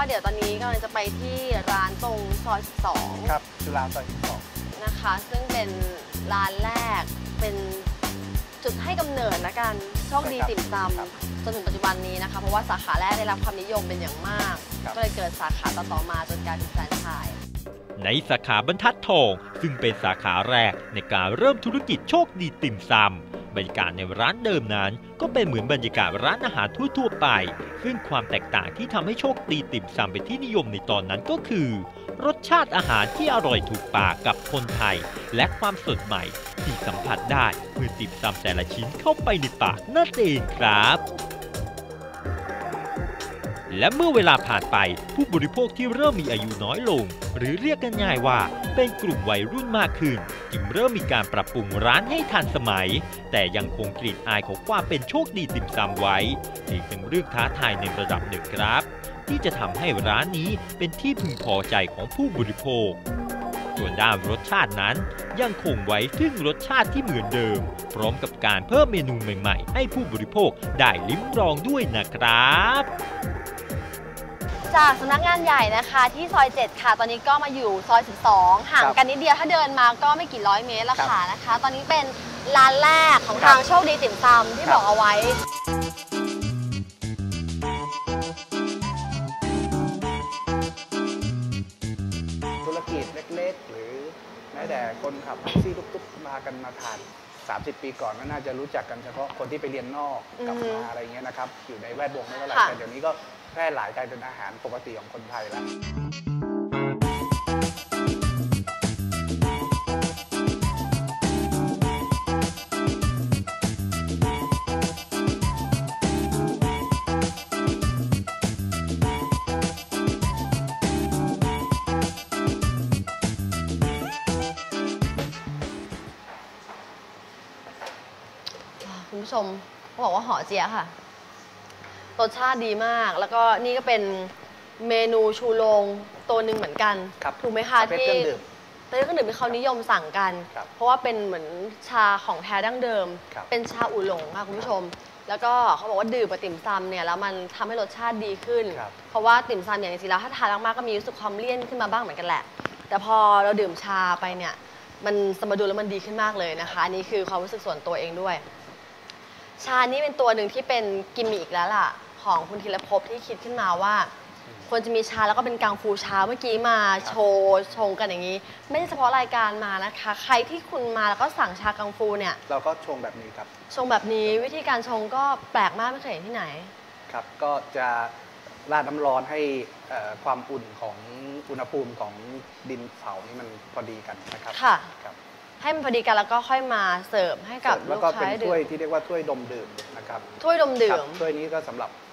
ก็เดี๋ยวตอนนี้กำลังจะไปที่ร้านตรงซอย 12 ครับจุฬาซอยสองนะคะ ซึ่งเป็นร้านแรกเป็นจุดให้กำเนิดละกันโชคดีติ่มซำจนถึงปัจจุบันนี้นะคะ เพราะว่าสาขาแรกได้รับความนิยมเป็นอย่างมาก ก็เลยเกิดสาขาต่อๆมาจนกลายเป็นแฟรนไชส์ในสาขาบรรทัดทอง ซึ่งเป็นสาขาแรกในการเริ่มธุรกิจโชคดีติ่มซำบรรยากาศในร้านเดิมนั้น ก็เป็นเหมือนบรรยากาศร้านอาหารทั่วๆไป ซึ่งความแตกต่างที่ทำให้โชคตีติ่มซำเป็นที่นิยมในตอนนั้นก็คือ รสชาติอาหารที่อร่อยถูกปากกับคนไทย และความสดใหม่ที่สัมผัสได้เมื่อติ่มซำแต่ละชิ้นเข้าไปในปากนั่นเองครับ และเมื่อเวลาผ่านไปผู้บริโภคที่เริ่มมีอายุน้อยลง หรือเรียกกันง่ายว่า เป็นกลุ่มวัยรุ่นมากขึ้นจึงเริ่มมีการปรับปรุงร้านให้ทันสมัย แต่ยังคงกลิ่นอายของความเป็นโชคดีติ่มซำไว้นี่เป็นเรื่องท้าทายในระดับหนึ่งครับ ที่จะทำให้ร้านนี้เป็นที่พึงพอใจของผู้บริโภค ส่วนด้านรสชาตินั้น ยังคงไว้ซึ่งรสชาติที่เหมือนเดิม พร้อมกับการเพิ่มเมนูใหม่ ๆ ให้ผู้บริโภคได้ลิ้มลองด้วยนะครับ จากสำนักงานใหญ่นะคะที่ซอย 7 ค่ะ ตอนนี้ก็มาอยู่ซอย 12 ห่างกันนิดเดียวถ้าเดินมาก็ไม่กี่ร้อยเมตรละค่ะนะคะ ตอนนี้เป็นร้านแรกของทางโชคดีติ่มซำที่บอกเอาไว้ธุรกิจเล็กๆ หรือแม้แต่คนขับแท็กซี่ตุ๊กๆมากันมาทาน 30 ปีก่อนก็น่าจะรู้จักกันเฉพาะคนที่ไปเรียนนอกกลับอือฮึมาอะไรเงี้ยนะครับ อยู่ในแวดวงไม่เท่าไหร่ค่ะแต่เดี๋ยวนี้ก็แพร่หลายกลายเป็นอาหารปกติของคนไทยแล้วคุณผู้ชมเขาบอกว่าหอเจียค่ะ รสชาติดีมาก แล้วก็นี่ก็เป็นเมนูชูโรงตัวหนึ่งเหมือนกัน ครับถูกไหมคะประเภทที่เครื่องดื่มแต่เครื่องดื่มที่เขานิยมสั่งกัน ครับเพราะว่าเป็นเหมือนชาของแท้ดั้งเดิม ครับ เป็นชาอูหลงค่ะคุณผู้ชม แล้วก็เขาบอกว่าดื่มกับติ่มซำเนี่ยแล้วมันทำให้รสชาติดีขึ้น ครับ เพราะว่าติ่มซำอย่างจริงๆแล้วถ้าทานมากๆก็มีรู้สึกความเลี่ยนขึ้นมาบ้างเหมือนกันแหละ แต่พอเราดื่มชาไปเนี่ย มันสมดุลแล้วมันดีขึ้นมากเลยนะคะอันนี้คือความรู้สึกส่วนตัวเองด้วย ชานี้เป็นตัวหนึ่งที่เป็นกิมมิคอีกแล้วล่ะ ของคุณธีรภพที่คิดขึ้นมาว่า ควรจะมีชาแล้วก็เป็นกังฟูชาเมื่อกี้มาโชว์ชงกันอย่างนี้ ไม่ใช่เฉพาะรายการมานะคะ ใครที่คุณมาแล้วก็สั่งชากังฟูเนี่ยเราก็ชงแบบนี้ครับ ชงแบบนี้วิธีการชงก็แปลกมากไม่เคยเห็นที่ไหนครับ ก็จะราดน้ำร้อนให้เอ่อความอุ่นของอุณหภูมิของดินเผานี่มันพอดีกันนะครับค่ะครับให้มันพอดีกันแล้วก็ค่อยมาเสิร์ฟให้กับแล้ลูวกก็ค้าเป็นได้ถ้ดื่วยมที่เรียกว่าถ้วยดมดื่มนะครับถ้วยดมดื่ครัมถ้วยนี้ก็สำหรับดม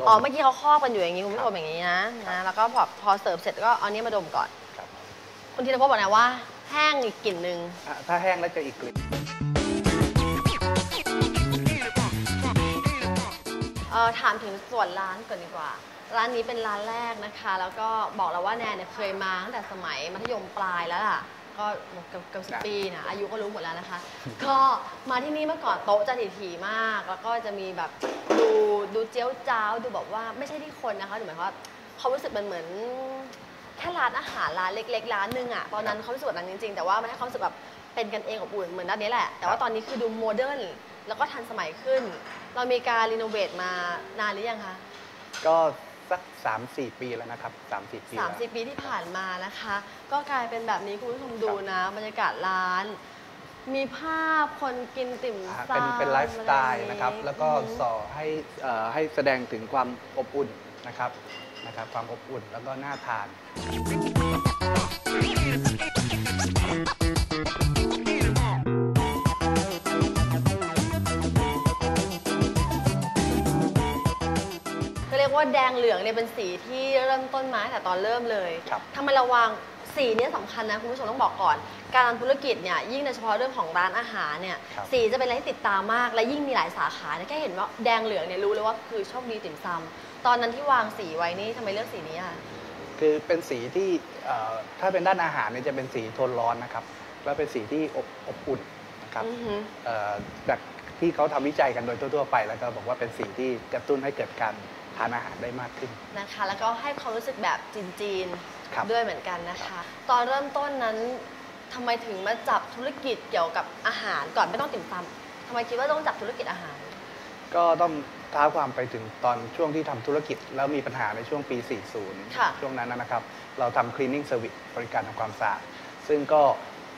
อ๋อเมื่อกี้เขาครอบกันอยู่อย่างนี้คุณผู้ชมอย่างนี้นะนะแล้วก็พอพอเสิร์ฟเสร็จก็เอาอันนี้มาดมก่อนครับ คุณธีรภพบอกนะว่า แห้งอีกกลิ่นหนึ่งอะถ้าแห้งแล้วจะอีกกลิ่นเออถามถึงส่วนร้านก่อนดีกว่า ร้านนี้เป็นร้านแรกนะคะ แล้วก็บอกเราว่าแนนเนี่ยเคยมาตั้งแต่สมัยมัธยมปลายแล้วล่ะ ก็เกือบเกือบสิบปีนะอายุก็รู้หมดแล้วนะคะ ก็มาที่นี่เมื่อก่อนโต๊ะจะถี่ๆมาก แล้วก็จะมีแบบดูดูเจียวจ้าวดูแบบว่าไม่ใช่ที่คนนะคะหมายความว่าเขารู้สึกมันเหมือนแค่ร้านอาหารร้านเล็ก ๆ ร้านหนึงอะตอนนั้นเขารู้สึกแบบนั้นจริง ๆ แต่ว่ามันให้ความรู้สึกแบบเป็นกันเองอบอุ่นเหมือนด้านนี้แหละ แต่ว่าตอนนี้คือดู modernแล้วก็ทันสมัยขึ้น เรามีการรีโนเวทมานานหรือยังคะก็ สัก 3-4 ปีแล้วนะครับ 3-4 ปีสามแล้วสิบปีที่ผ่านมานะคะ ก็กลายเป็นแบบนี้คุณผู้ชมดูนะ บรรยากาศร้าน มีภาพคนกินติ่มอ่าซำเป็นเป็นไลฟ์สไตล์ออย่างนะครับ แล้วก็อืมส่อให้เอ่อให้แสดงถึงความอบอุ่นนะครับนะครับ ความอบอุ่นแล้วก็น่าทานก็เรียกว่าแดงเหลืองเนี่ยเป็นสีที่เริ่มต้นมาตั้งแต่ตอนเริ่มเลยครับ ทำไมเราวางสีเนี้สำคัญนะคุณผู้ชมต้องบอกก่อน การทำธุรกิจเนี่ยยิ่งโดยเฉพาะเรื่องของร้านอาหารเนี่ยครับ สีจะเป็นอะไรที่ติดตามมาก และยิ่งมีหลายสาขาเนี่ยแค่เห็นว่าแดงเหลืองเนี่ยรู้เลยว่าคือโชคดีติ่มซำตอนนั้นที่วางสีไว้นี่ทำไมเลือกสีนี้อะคือเป็นสีที่เอ่อถ้าเป็นด้านอาหารเนี่ยจะเป็นสีโทนร้อนนะครับ แล้วเป็นสีที่อบอบอุ่นนะครับอือหือ เอ่อจากที่เขาทำวิจัยกันโดยทั่ว ๆ ไป แล้วก็บอกว่าเป็นสีที่กระตุ้นให้เกิดการทานอาหารได้มากขึ้นนะคะ แล้วก็ให้ความรู้สึกแบบจีนครับๆด้วยเหมือนกันนะคะ ตอนเริ่มต้นนั้นทำไมถึงมาจับธุรกิจเกี่ยวกับอาหารก่อนไม่ต้องติ่มซำทำไมคิดว่าต้องจับธุรกิจอาหาร ก็ต้องท้าความไปถึงตอนช่วงที่ทำธุรกิจ แล้วมีปัญหาในช่วงปีค่ะ40 ช่วงนั้นนะครับ เราทำ cleaning service บริการทำความสะอาด ซึ่งก็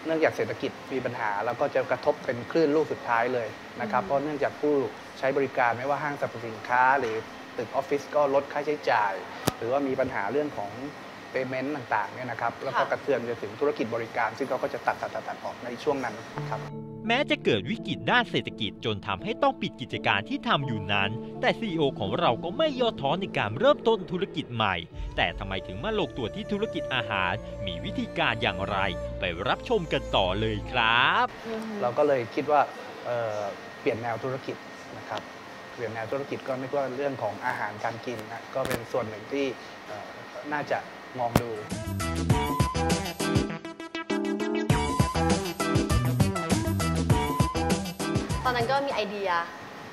เนื่องจากเศรษฐกิจมีปัญหา แล้วก็จะกระทบเป็นคลื่นลูกสุดท้ายเลยนะครับ เพราะเนื่องจากผู้ใช้บริการไม่ว่าห้างสรรพสินค้าหรือ ตึกออฟฟิศก็ลดค่าใช้จ่าย หรือว่ามีปัญหาเรื่องของ payment ต่างๆเนี่ยนะครับแล้วก็ค่ะกระเทือนไปถึงธุรกิจบริการ ซึ่งเขาก็จะตัดตัดตัดตัดออกในช่วงนั้นครับแม้จะเกิดวิกฤตด้านเศรษฐกิจจนทำให้ต้องปิดกิจการที่ทำอยู่นั้น แต่ CEO ของเราก็ไม่ย่อท้อในการเริ่มต้นธุรกิจใหม่ แต่ทำไมถึงมาลงตัวที่ธุรกิจอาหาร มีวิธีการอย่างไร ไปรับชมกันต่อเลยครับอืมเราก็เลยคิดว่าเอ่อเปลี่ยนแนวธุรกิจนะครับ เปลี่ยนแนวธุรกิจก็นึกว่าเรื่องของอาหารการกินนะก็เป็นส่วนหนึ่งที่เอ่อน่าจะมองดูตอนนั้นก็มีไอเดีย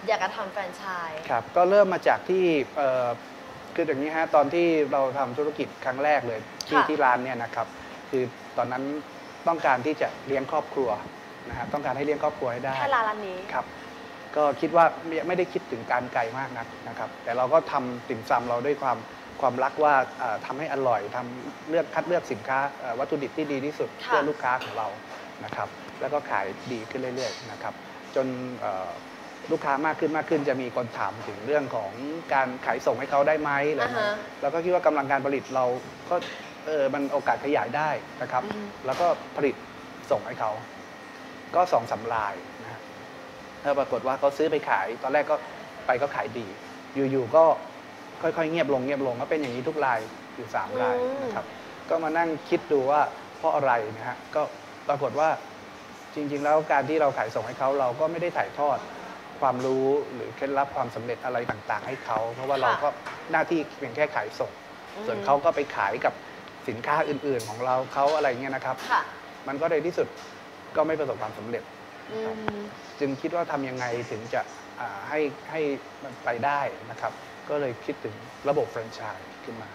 อยากจะทำแฟรนไชส์ครับก็เริ่มมาจากที่เอ่อคืออย่างนี้ฮะตอนที่เราทำธุรกิจครั้งแรกเลยที่ค่ะที่ร้านเนี่ยนะครับคือตอนนั้นต้องการที่จะเลี้ยงครอบครัวนะครับต้องการให้เลี้ยงครอบครัวให้ได้แค่ร้านร้านนี้ครับ ก็คิดว่าไม่ไม่ได้คิดถึงการไกลมากนักนะครับ แต่เราก็ทำติ่มซำเราด้วยความความรักว่าเอ่อทำให้อร่อยทำเลือกคัดเลือกสินค้าเอ่อวัตถุดิบที่ดีที่สุดค่ะเพื่อลูกค้าของเรานะครับ แล้วก็ขายดีขึ้นเรื่อยๆนะครับ จนเอ่อลูกค้ามากขึ้นมากขึ้นจะมีคนถามถึงเรื่องของการขายส่งให้เขาได้ไหมอะไรอ่านะฮะแล้วก็คิดว่ากำลังการผลิตเราก็เออมันโอกาสขยายได้นะครับอืมแล้วก็ผลิตส่งให้เขา ก็สองสำลายนะฮะ แล้วปรากฏว่าเขาซื้อไปขาย ตอนแรกก็ไปก็ขายดี อยู่ๆก็ค่อยๆเงียบลงเงียบลงก็เป็นอย่างนี้ทุกรายอยู่สามรายอืมนะครับ ก็มานั่งคิดดูว่าเพราะอะไรนะฮะก็ปรากฏว่าจริง ๆ แล้วการที่เราขายส่งให้เขาเราก็ไม่ได้ถ่ายทอดความรู้หรือเคล็ดลับความสำเร็จอะไรต่างๆ ให้เขา เพราะว่าเราก็หน้าที่เพียงแค่ขายส่ง ส่วนเขาก็ไปขายกับสินค้าอื่นๆ ของเราเขาอะไรเงี้ยนะครับค่ะมันก็ในที่สุดก็ไม่ประสบความสำเร็จอืม จึงคิดว่าทำยังไงถึงจะอ่าให้ให้มันไปได้นะครับ ก็เลยคิดถึงระบบแฟรนไชส์ขึ้นมา